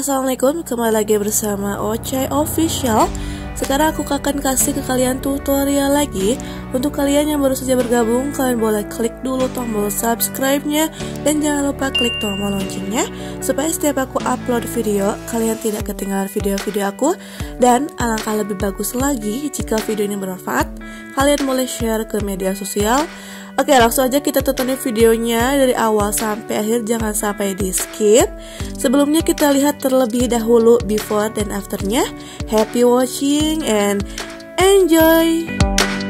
Assalamualaikum, kembali lagi bersama Ocai Official Sekarang aku akan kasih ke kalian tutorial lagi. Untuk kalian yang baru saja bergabung, kalian boleh klik dulu tombol subscribe-nya. Dan jangan lupa klik tombol loncengnya Supaya setiap aku upload video, kalian tidak ketinggalan video-video aku. Dan alangkah lebih bagus lagi, jika video ini bermanfaat Kalian boleh share ke media sosial. Oke langsung aja kita tontonin videonya dari awal sampai akhir. Jangan sampai di skip. Sebelumnya kita lihat terlebih dahulu before dan afternya. Happy watching and enjoy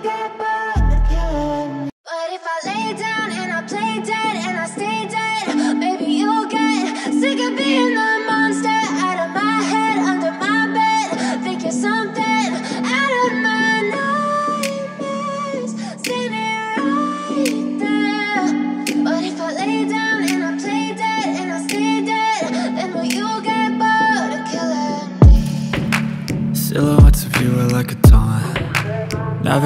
get back again. But if I lay down and I play dead.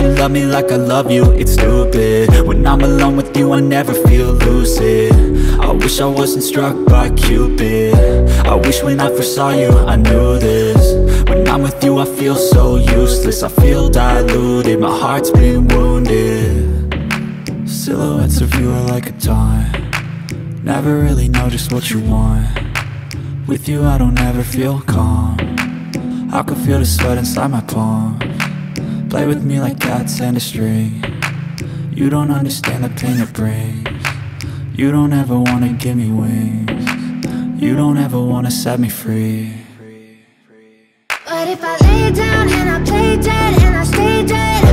you loved me like I love you, it's stupid. When I'm alone with you, I never feel lucid. I wish I wasn't struck by Cupid. I wish when I first saw you, I knew this. When I'm with you, I feel so useless. I feel diluted, my heart's been wounded. Silhouettes of you are like a taunt. Never really know just what you want. With you I don't ever feel calm. I can feel the sweat inside my palms Play with me like cats and a string. You don't understand the pain it brings. You don't ever wanna give me wings. You don't ever wanna set me free. But if I lay down and I play dead and I stay dead